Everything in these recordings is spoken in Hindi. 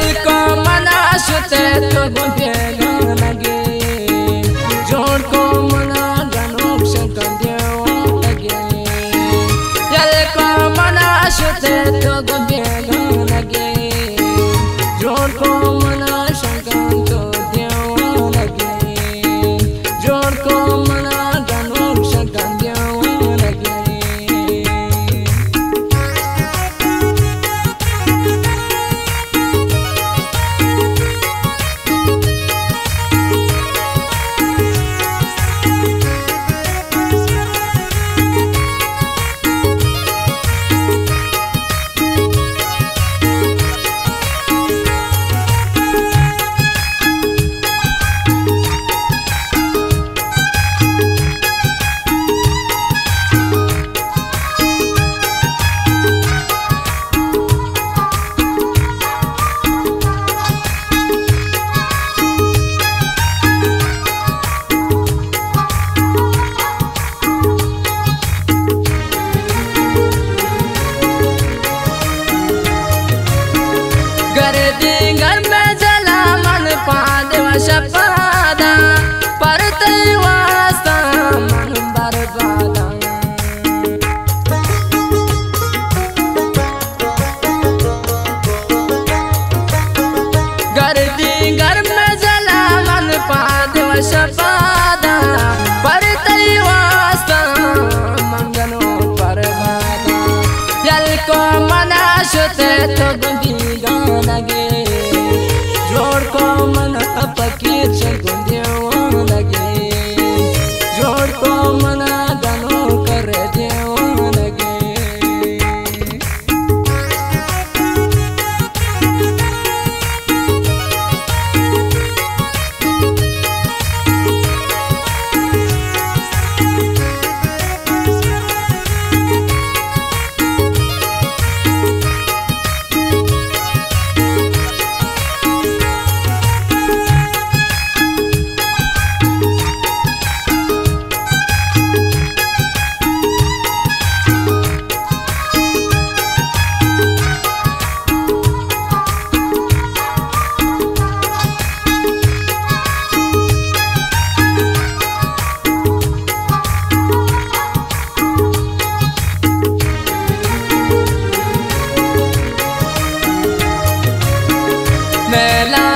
dil ko mana sute to bunte lagi jod ko mana janok shankar dewa lagi dil ko mana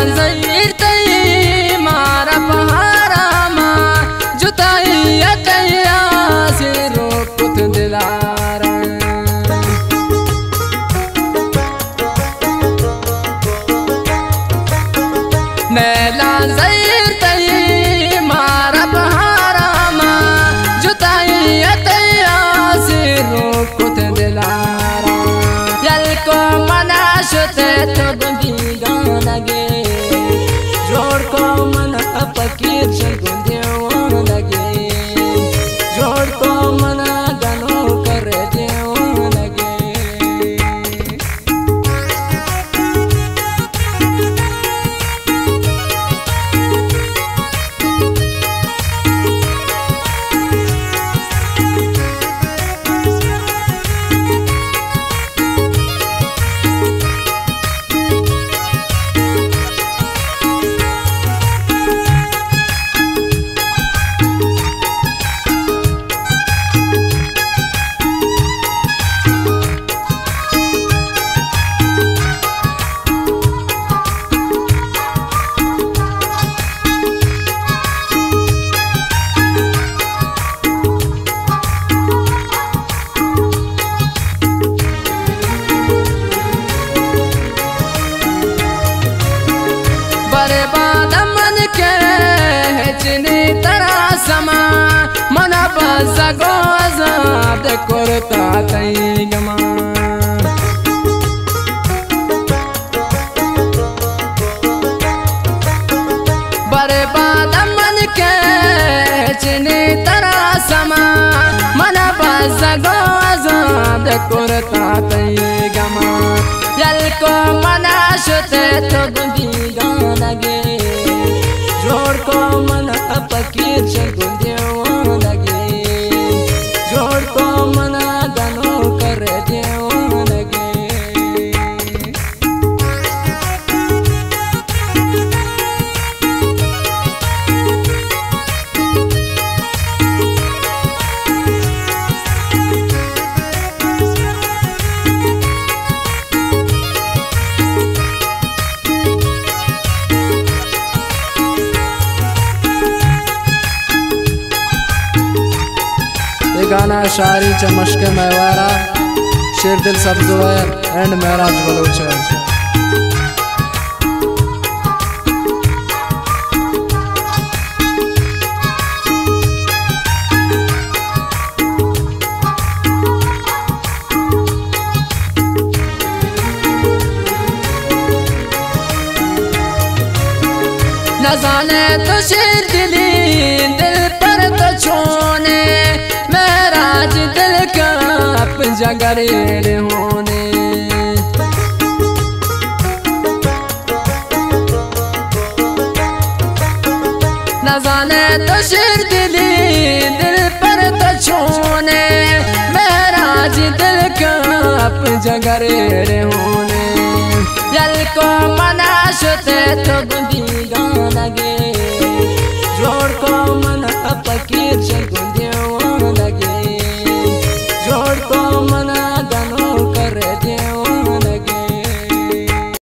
zai चनी तरह समा, मन बसगो आज़ाद करता तई गमा। मन के चनी तरह समा, मन बसगो आज़ाद करता तई गमा। यल को मनाशते तो गुंदी गानगे जोड़ को मन फकीर से गुंदियों लगे गाना शायरी चमश के मेवारा शेर दिल सब्जुएर एंड महराज बलोच है अप होने। न जाने तो शेर दिली, दिल पर तो छोने। महराज दिल का अप जगरेड़ होने। जल को मना शुते तो गुंदी गाना गे जोड़ को मना फकीर से